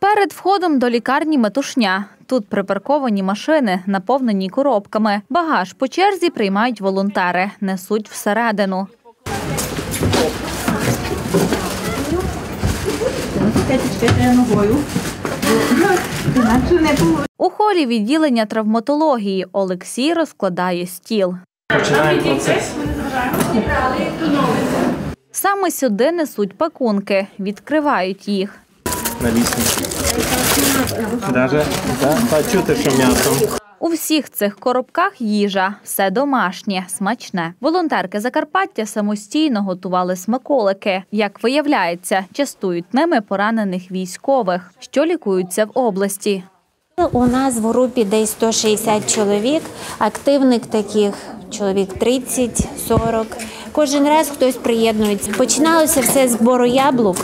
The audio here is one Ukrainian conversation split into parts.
Перед входом до лікарні метушня. Тут припарковані машини, наповнені коробками. Багаж по черзі приймають волонтери, несуть всередину. У холі відділення травматології Олексій розкладає стіл. Починаємо процес. Саме сюди несуть пакунки, відкривають їх. На лісні. Даже, да? Та чути, що м'ясо. У всіх цих коробках їжа, все домашнє, смачне. Волонтерки Закарпаття самостійно готували смаколики. Як виявляється, частують ними поранених військових, що лікуються в області. У нас в групі десь 160 чоловік, активних таких чоловік 30-40. Кожен раз хтось приєднується. Починалося все з збору яблук.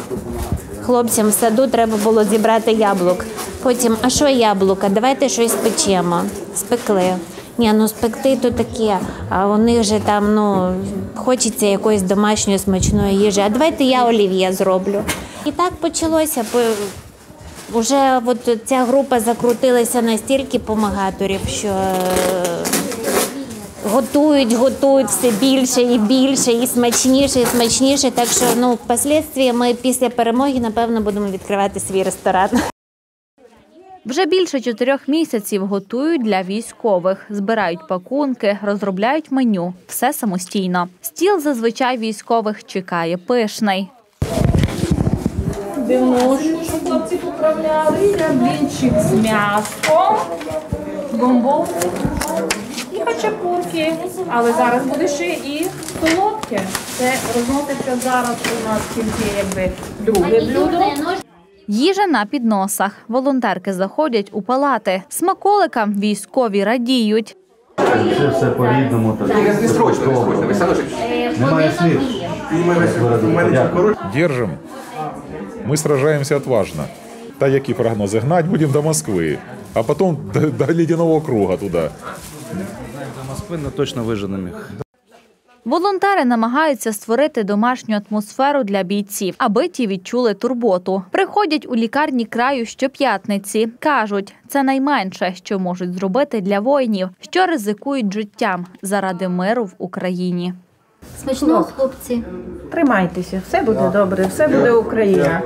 Хлопцям в саду треба було зібрати яблук. Потім, а що яблука? Давайте щось спечемо. Спекли. Ні, ну спекти то таке, а у них же там ну хочеться якоїсь домашньої смачної їжі. А давайте я олів'є зроблю. І так почалося. По- Уже от ця група закрутилася настільки помагаторів, що е, готують, готують все більше і більше, і смачніше, і смачніше. Так що ну, впоследствии ми після перемоги, напевно, будемо відкривати свій ресторан. Вже більше чотирьох місяців готують для військових, збирають пакунки, розробляють меню. Все самостійно. Стіл зазвичай військових чекає пишний. Дивнушку, щоб хлопці поправляли, блінчик з м'яском, гомбол і хачапурки. Але зараз буде ще і солодке. Це розноситься зараз у нас тільки якби друге блюдо. Їжа на підносах. Волонтерки заходять у палати. Смаколикам військові радіють. Все, все по-рідному. Немає слів. Держим. Мы сражаемся отважно. Та які прогнози гнать будемо до Москви, а потім до, до ледяного круга туди. До Москвы, но точно выжженным их. Волонтери намагаються створити домашню атмосферу для бійців, аби ті відчули турботу. Приходять у лікарні краю щоп'ятниці. кажуть, це найменше, що можуть зробити для воїнів, що ризикують життям заради миру в Україні. Смачного, хлопці. Тримайтеся, все буде добре, все буде Україна.